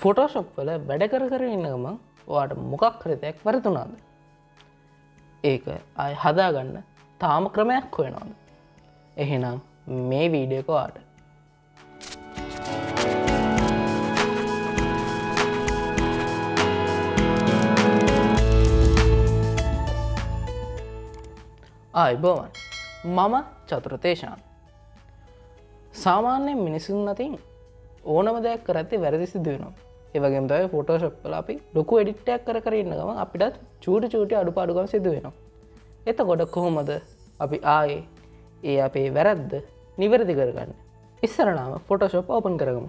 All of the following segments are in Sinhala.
ෆොටෝශොප් වල වැඩ කර කර ඉන්නගම වාට මොකක් හරිතයක් වැරතුනාද ඒක අය හදාගන්න තාම ක්‍රමයක් හොයනවාද? එහෙනම් මේ වීඩියකවාට ආයිබෝවන් මම චතුරතේශාන් සාමාන්‍යයෙන් මිනිසුන් අතින් ඕනම දෙයක් කරඇති වැරදි සිදුවෙනවා ඒවගේ තයි ෆොටෝශප් කල අපි ලොකු එඩිට්ටයක් කර කරන්නගම අපිටත් චූට චූටි අඩු පාඩුගම් සිදුවෙනවා එත ගොඩ කොහොමද අපි ආයේ? ඒ අපේ වැරද්ද නිවැරදි කරගන්න. ඉස්සරනාම ෆොටෝශප් ඕපන් කරගමු.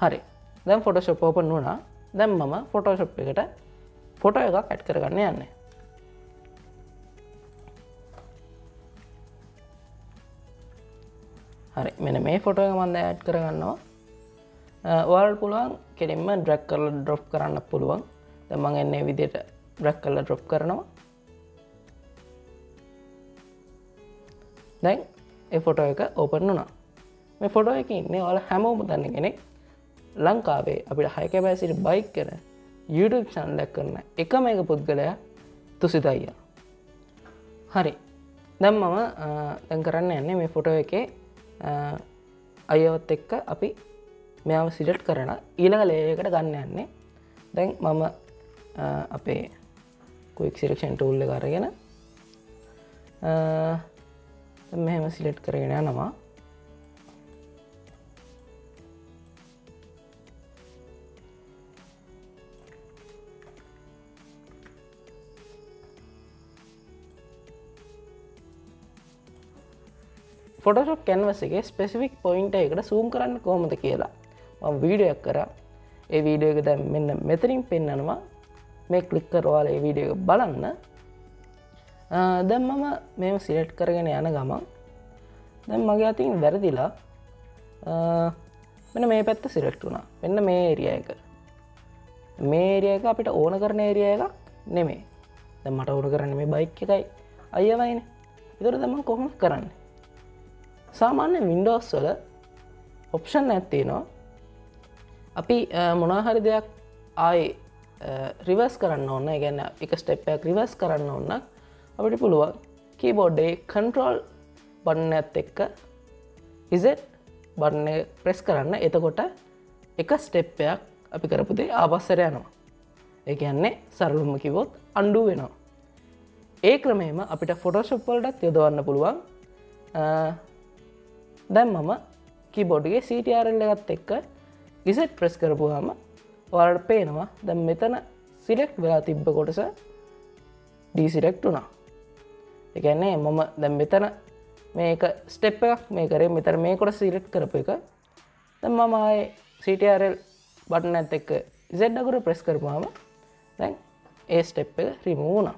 හරි. දැම් ෆොටෝශප් ඕපන් වුණා. දැම් මම ෆොටෝශප් එකට ෆොටෝ එකක් ඇට් කරගන්න යන්නේ. හරි. මෙන මේ ෆොටෝ එක මන්ද ඇඩ් කරගන්නවා. වල් පුළුවන් කෙරෙන්ම ඩ්‍රක් කරල ඩ්‍රොප් කරන්න පුළුවන්. තමන් එන්නේ විදියට ඩ්‍රක් කරල ඩ්‍රොප් කරනවා. දැන් ඒ ෆොටෝ එක ඕපන් වුණා. මේ ෆොටෝ එක ඉන්නේ ඔල හැමෝම දන්න කෙනෙක් ලංකාවේ අපිට හයක බෑසිට බයික් කර YouTube චන්ලක් කරන එක මේක පුද්ගලයා තුසිතයිය හරි. දැම් මම දැන් කරන්න යන්නේ මේ ෆොටෝ එකේ අයවත් එක්ක අපි මෙයාව සිටට් කරන ඊළඟ ලේයකට ගන්න යන්නේ. දැන් මම අපේ කුයික් සිරක්ෂන් ටූල්ල කරගෙන මෙහෙම සිලෙට් කරගෙන යනවා. ෆොටෝශප් කැන්වස එක ස්පෙසිෆික් පොයින්ට එකට සූම් කරන්න කොහොමද කියලා. වීඩියක් කර. ඒ වීඩියෝ එක දැම් මෙන්න මෙතරින් පෙන්න්නනවා මේ කලික්කරවාල ඒ වීඩියෝ බලන්න. දැම් මම මෙම සිලට් කරගෙන යන ගමන් දැම් මගේ අතින් වැරදිලා මෙන මේ පැත්ත සිලෙක්ට වුණා. වෙන්න මේ ඒරිය එක. මේ ඒරිය එක අපිට ඕන කරන ඒරිය එකක් නෙමේ දැ මට ඕන කරන්න මේ බයික් එකයි. අයවයින ඉතුර දම කොහොම කරන්න? සාමාන්‍ය වින්ඩෝස් වල ඔප්ෂන් ඇත්තිනවා අපි මොනාහරි දෙයක් ආයි රිවස් කරන්න ඕන්න ගැන්න එක ස්ටෙප්පයක් රිවස් කරන්න ඕන්න අපිට පුළුවන් කීබෝඩ්ඩේ කන්ට්‍රෝල් බන්න ඇත් එක්ක ඉසෙට් බන්න ප්‍රෙස් කරන්න. එතකොට එක ස්ටෙප්පයක් අපි කරපුදේ ආපස්සර යනවා. ඒන්නේ සරලුම කිවොත් අන්ඩු වෙනවා. ඒ ක්‍රමේම අපිට ෆොටෝශප්වල්ටත් යොදවන්න පුළුවන්. දැම් මම කීබෝඩ්ගේ සිටරල්ල එකත් එක්ක ඉසෙට් ප්‍රෙස් කරපුහම වලට පේනවා. දැම් මෙතන සිලෙක්් වෙලා තිබ්බ කොටස ඩීසිරෙක්් වුණා. එකන්නේ මම දැම් මෙතන මේක ස්ටෙප් එකක් මේ කරේ මෙතර මේ කොට සිරෙට් කරපු එක. දැම් මම ආය සිටරල් බටන ඇත් එක්ක ඉසෙඩ්ඩකුර ප්‍රෙස් කරපුහම දැන් ඒ ස්ටෙප් එක රිම වුණා.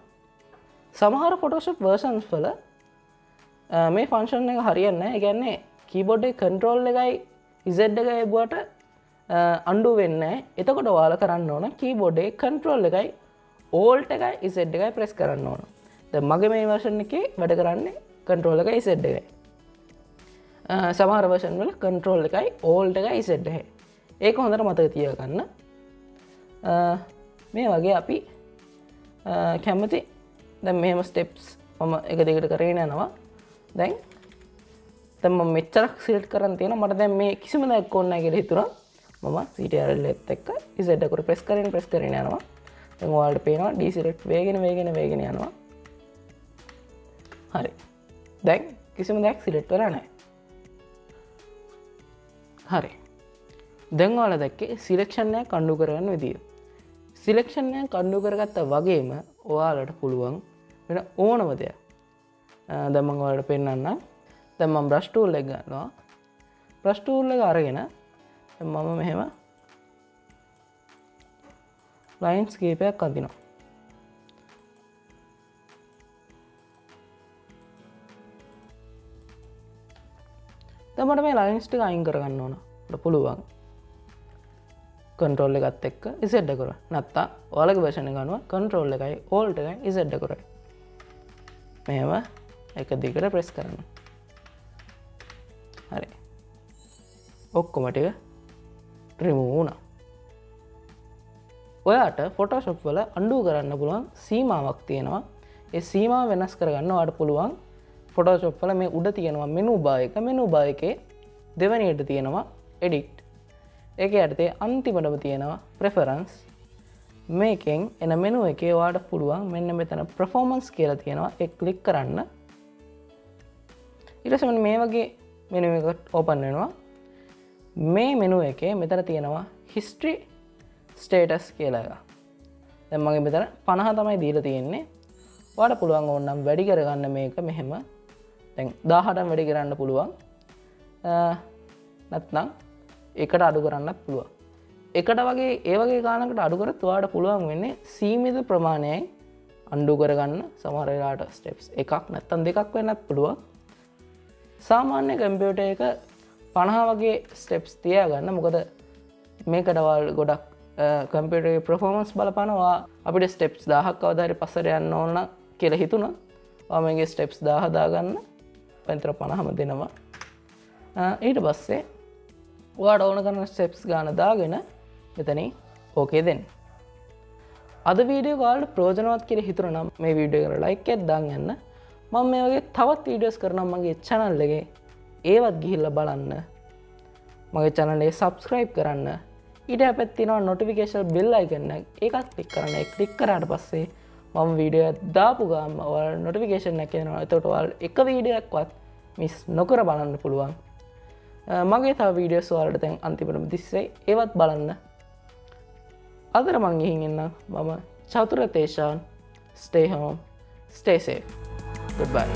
සමහර ෆොටෝශප් වර්ෂන්ස් වල මේ ෆංශන් එක හරියන්න ගැන්නේ කීබොඩ් කන්ට්‍රෝල් එකයි ඉසෙඩ් එක එබුවට අන්ඩු වෙන්න එතකොට වාල කරන්න ඕන කීබොඩ්ේ කන්ට්‍රෝල් එකයි ඕල්ට එකයි ඉසෙඩ් එකයි ප්‍රෙස් කරන්න ඕන. ද මගේ මේ වර්ෂණ එක වැඩ කරන්නේ කන්ට්‍රෝල් එක ඉසෙඩ් එක සමහර වර්ෂන් වල කන්ට්‍රෝල් එකයි ඕල්ට එක ඉසෙඩ් එක ඒක හොඳට මතක තියගන්න. මේ වගේ අපි කැමති දැ මෙම ස්ටෙප්ස් මම එක දෙකට කරගෙන යනවා. දැන් තම මෙච්චරක් සිල්ට් කරන්න තියෙන මට දැන් මේ කිසිම දැක් ඔන්න කියල හිතුර මම සිටරල් එත් එක්ක ඉසඩකුර ප්‍රෙස් කරෙන් ප්‍රෙස් කරන යනවා. තැවාල්ට පේනවා ඩීසිරෙක්් වේගෙන වේගෙන වේගෙන යනවා. හරි. දැන් කිසිම දෙයක් සිලෙට් කරනෑ හරි. දැන්වාල දැක්කේ සිලෙක්ෂණය කණ්ඩු කරගන්න විදිිය. සිලෙක්ෂණය කණ්ඩු කරගත්ත වගේම ඔයාලට පුළුවන් වෙන ඕනම දෙයක්. දැමංවලට පෙන්න්න දැම්මම් බ්‍රෂ්ටූල් එක ගන්නවා. ප්‍රශ්ටූල්ල එක අරගෙන මම මෙහෙම ලයින්ස් කීපයක් අදිනවා තමට මේ ලයින්ස්ටික අයින් කරගන්න ඕන. පුළුවන් කන්ට්‍රෝල්ල එකත් එක්ක ඉසෙඩ්ඩ කර නත්තා ඔලක වශන ගනුව කන්ට්‍රෝල්ල එකයි ඕල්ට එකයි ඉසෙඩ්ඩ කර මෙම එක දිකට ප්‍රෙස් කරන්න. හරි. ඔක්කොමටික රිමූ වුණ. ඔයාට ෆොටෝශොප් වල අන්ඩු කරන්න පුළුවන් සීමාවක් තියෙනවා. ඒ සීමා වෙනස් කරගන්න වාට පුළුවන් ෆොටෝශොප් වල මේ උඩ තියෙනවා මෙනු බායක මෙනු බායකේ දෙවනියට තියෙනවා එඩික්ට් ඒක යටතේ අන්තිමටම තියෙනවා ප්‍රෙෆරන්ස් මේකෙන් එන මෙනුව එකේ වාට පුළුවන් මෙන්න මෙතන ප්‍රෆෝමන්ස් කියලා තියෙනවා. එක් කලික් කරන්න. ඉරසමන මේ වගේ මෙනුව එකට ඕපන් වෙනවා. මේ මෙනුව එකේ මෙතන තියෙනවා හිස්ට්‍රි ස්ටේටස් කියලා එක දැන් මගේ මෙතන පණහ තමයි දීල තියෙන්නේ. වාට පුළුවන් ඕන්නම් වැඩි කරගන්න මේක මෙහෙම. තැන් දාහටම් වැඩි කරන්න පුළුවන්. නැත්නම් එකට අඩු කරන්නත් පුළුවන්. එකට වගේ ඒවගේ ගානකට අඩුකරත් වාට පුළුවන් වෙන්නේ සීමිත ප්‍රමාණයයි අන්ඩු කරගන්න සමරලාට ස්ටෙප්ස් එකක් නැත්තන් දෙකක් වෙන්නත් පුළුවන්. සාමාන්‍ය කම්පියුට එක පණහා වගේ ස්ටෙප්ස් තිය ගන්න මොකද මේකටවල් ගොඩක් කම්පියටගේ ප්‍රෆෝමන්ස් බලපනවා. අපිට ස්ටෙප්ස් දාහක් අවධරි පසර යන්න ඕන්න කියල හිතුන. මගේ ස්ටෙප්ස් දාහදාගන්න පැන්ත්‍ර පණහම දෙනවා. ඊට පස්සේ වාට ඕන කරන ස්ටෙප්ස් ගාන දාගෙන මෙතන ඕකේ දෙන්න. අද වීඩියෝ කාල්ට ප්‍රෝජනවත් කියර හිතුර නම් මේ වීඩියෝ කර ලයික් ඇත්දාන් යන්න. මං මේ වගේ තවත් වීඩියෝස් කරනම් මගේ චැනල්ලගේ ඒවත් ගිහිල්ල බලන්න. මගේ චැනලේ සබස්ක්‍රයිබ් කරන්න. ඉට පැත්තිනවා නොටිෆිකේශල් බෙල් අයිගන්න ඒකත් ටික් කරන්න. කලික් කරට පස්සේ මම වීඩියෝ දාපු ගාම වල් නොටිෆිකේෂන් නැකෙනවා එතොටවල් එක වීඩියක්වත් මිස් නොකර බලන්න පුළුවන්. මගේ තා වීඩියස් වාලට තැන් අන්තිපටම දිස්සේ. ඒවත් බලන්න. අදර මං ගිහින් එන්න මම චතුර තේශාන් ස්ටේහෝම් ස්ටේසේ Goodbye.